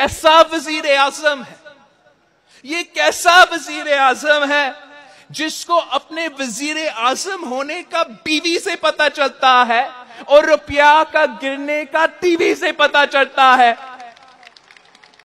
कैसा वज़ीर आज़म है? ये कैसा वज़ीर आज़म है जिसको अपने वज़ीर आज़म होने का बीवी से पता चलता है और रुपया का गिरने का टीवी से पता चलता है?